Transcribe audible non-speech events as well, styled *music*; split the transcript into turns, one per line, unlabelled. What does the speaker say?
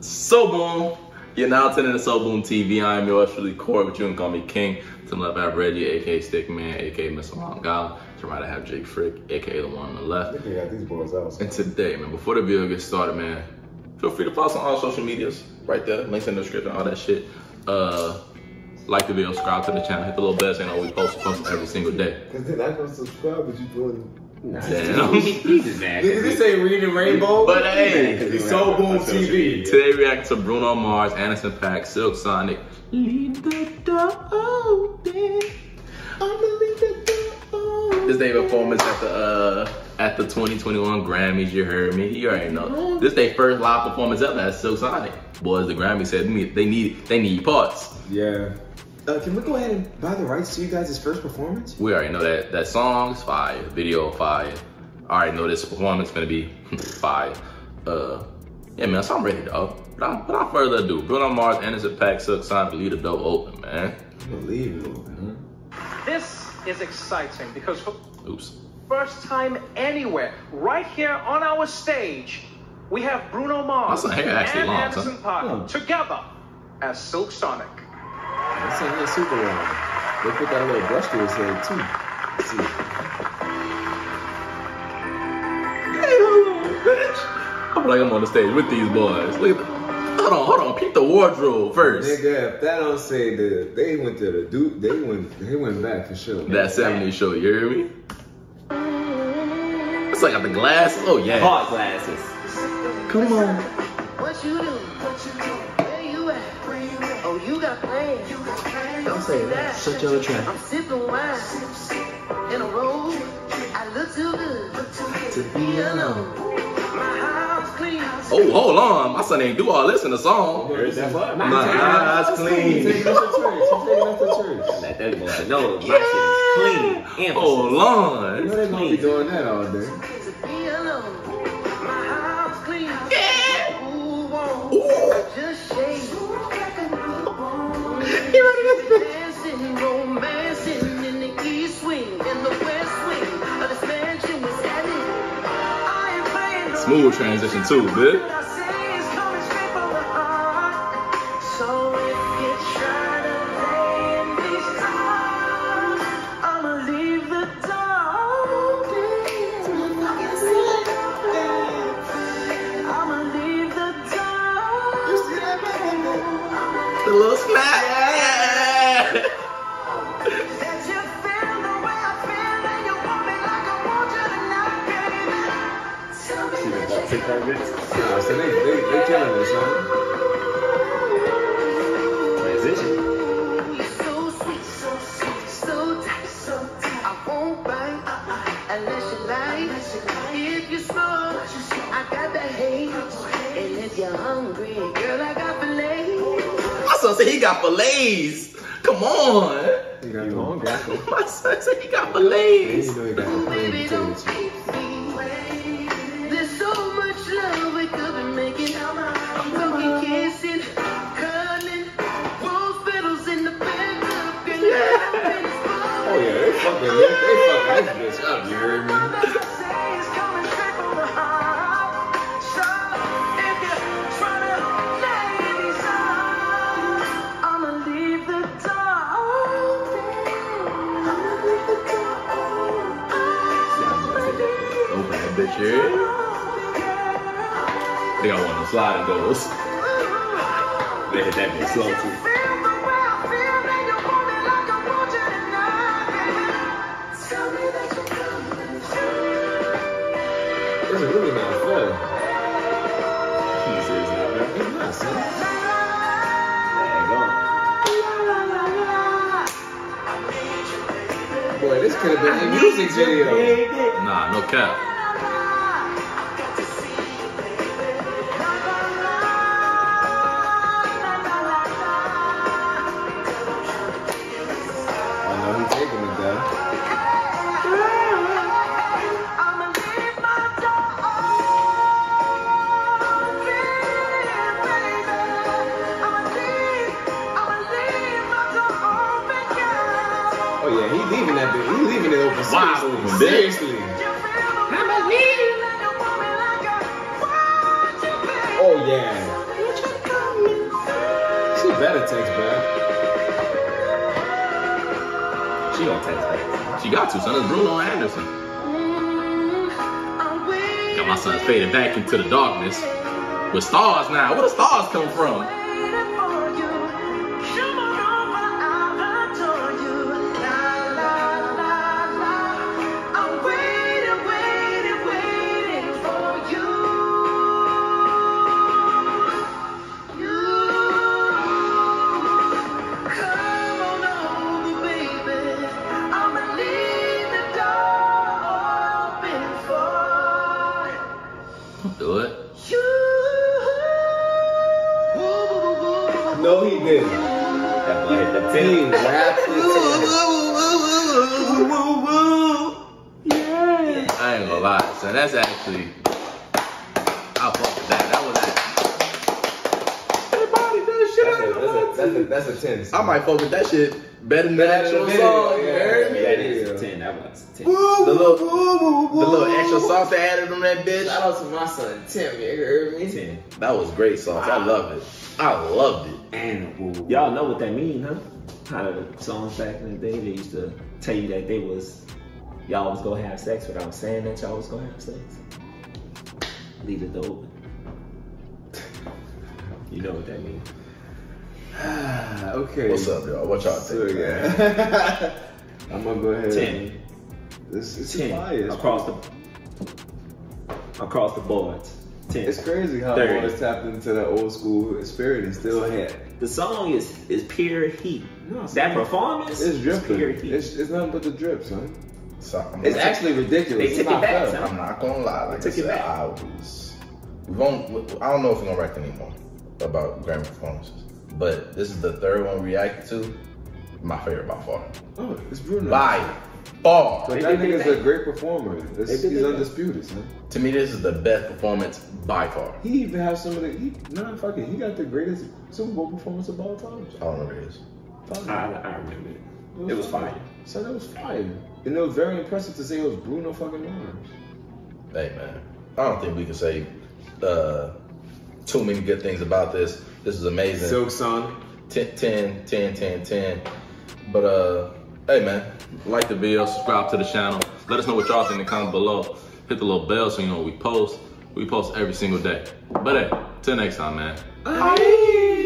So boom, you're now tuning to So Boom TV. I'm yours truly, Corey, but you can call me King. To the left, I have Reggie, aka Stickman, aka Mr. Long Guy. To the right, I have Jake Frick, aka the one on the left.
Got these boys out.
And today, man, before the video gets started, man, feel free to follow us on all social medias, right there, links in the description, all that shit. Uh, like the video, subscribe to the channel, hit the little bell so you know we post, post every single day.
Cause then I gonna subscribe, but you doing.
Nah,
Damn. *laughs*
He's just mad.
Did they say reading rainbow?
But hey,
it's so boom TV.
Today we react to Bruno Mars, Anderson .Paak, Silk Sonic. Leave the door open. I'ma leave the door open. This day performance at the uh at the 2021 Grammys. You heard me. You already know. This day first live performance ever at Silk Sonic. Boys, the Grammy said they need they need parts.
Yeah. Uh, can we go ahead and buy the rights to you guys' first performance?
We already know that that song's fire, video fire. I already know this performance is gonna be *laughs* fire. Uh, yeah, man, so I'm ready, dog. Without, without further ado, Bruno Mars, and Anderson .Paak, Silk Sonic, leave the door open, man.
Unbelievable.
This is exciting because for
Oops.
first time anywhere, right here on our stage, we have Bruno Mars
That's a hair actually
and
long,
Anderson
son.
.Paak
Hmm.
together as Silk Sonic.
That's ain't super long. They put that little brush to his head too. Let's see.
I'm like I'm on the stage with these boys. Look at the. Hold on, hold on. Peep the wardrobe first.
Nigga, if that don't say the they went to the dude, they went they went back for sure.
That 70s show, you hear me? It's like got the glasses. Oh yeah.
Hard glasses.
Come on.
What you do? Where you at? Oh, you got plans. Don't say that.
Shut your trap.
I'm sipping wine in a robe. I look too good
To be alone.
My house clean.
Oh, hold on. My son ain't do all this in the song.
Heard?
My eyes clean.
He's taking us to church. He's taking us to church. *laughs*
Let that boy know my shit is clean. Emphasis.
Hold
You know
on.
they gonna be doing that all day.
Smooth transition too, bitch.
What I say is coming straight from the heart. So that that you
take that bitch?
Nah, so they they they killing this, huh?
Transition.
So sweet, so sweet, so tight, so tight. I won't unless you. If you smoke, I got the hate. And if you're hungry, girl, I got.
My son said he got fillets. Come on.
He got the long.
My son said he got fillets.
you know he got the plain
Baby, don't
fucking they, they fucking this up. You heard me?
That bitch. They got one of them sliding doors.
They hit that bitch slow too.
This is really not fair.
He says not bad.
It's not, son.
There
Boy, this could have been a music video.
Nah, no cap. Wide open, bitch.
Seriously. Oh yeah. She better text back.
She gonna text back.
She got to, son. It's Bruno Anderson. Got my son faded back into the darkness with stars now. Where the stars come from? Do it.
No, he didn't.
That boy hit the
He
team.
rapped it.
I ain't gonna lie, son. That's actually. I fuck with that. That was that. Everybody does shit.
That's
I
a,
know.
that's a, that's a, that's a 10.
I might fuck with that shit better than the
Better
actual
than
song. you
yeah.
heard me?
That is a 10. That was a 10.
The little, the little extra sauce they added on that bitch.
Shout out to my son Tim, you heard me?
10.
That was great sauce. I love it. I loved it.
And y'all know what that mean, huh? How the songs back in the day, they used to tell you that they was, y'all was gonna have sex without saying that y'all was gonna have sex. Leave it door open. You know what that mean. *sighs*
okay.
What's up, y'all? What y'all
So,
think?
yeah. *laughs* I'm gonna go ahead.
10.
This is
10.
fire. It's
across the across the boards. 10.
It's crazy how
Thirty.
boys tapped into that old school spirit and still had.
The song is is pure heat.
No,
that performance
It's
is
dripping.
pure heat.
It's, it's nothing but the drip, son.
So,
It's
not-
actually ridiculous.
They
It's
took it back,
fair.
son.
I'm not gonna lie. Like I
Took it
said,
back.
I was. We won't. I don't know if we're gonna react anymore about Grammy performances, but this is the third one we reacted to. My favorite by far.
Oh, it's Bruno.
By far.
But
They
that nigga's a great performer. This,
They did
he's
their
undisputed, son.
To me, this is the best performance by far.
He even has some of the. He, nah, fuck it. He got the greatest Super Bowl performance of all time.
I don't know what it is.
I, I remember it. It was fire.
So that was fire. And it was very impressive to say it was Bruno fucking Mars.
Hey man, I don't think we can say uh, too many good things about this. This is amazing.
Silk Sonic.
10, 10, 10, 10, 10. But uh, hey man, like the video, subscribe to the channel. Let us know what y'all think in the comments below. Hit the little bell so you know we post. We post every single day. But hey, till next time, man.
Aye.